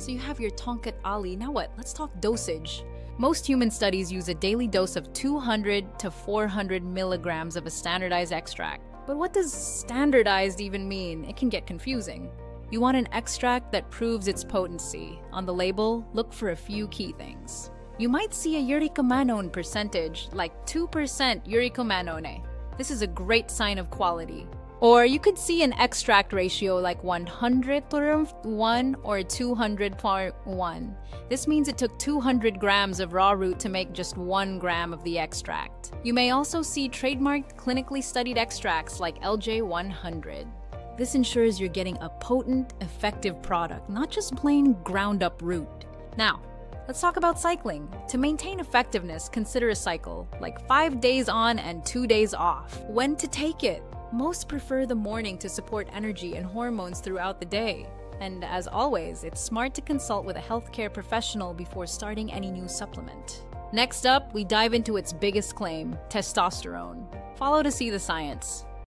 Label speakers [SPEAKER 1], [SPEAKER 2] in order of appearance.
[SPEAKER 1] So you have your Tongkat Ali. Now what? Let's talk dosage. Most human studies use a daily dose of 200 to 400 milligrams of a standardized extract. But what does standardized even mean? It can get confusing. You want an extract that proves its potency. On the label, look for a few key things. You might see a eurycomanone percentage, like 2% eurycomanone. This is a great sign of quality. Or you could see an extract ratio like 100 to 1 or 200 to 1. This means it took 200 grams of raw root to make just 1 gram of the extract. You may also see trademarked clinically studied extracts like LJ100. This ensures you're getting a potent, effective product, not just plain ground up root. Now, Let's talk about cycling. To maintain effectiveness, consider a cycle, like 5 days on and 2 days off. When to take it? Most prefer the morning to support energy and hormones throughout the day. And as always, it's smart to consult with a healthcare professional before starting any new supplement. Next up, we dive into its biggest claim testosterone. Follow to see the science.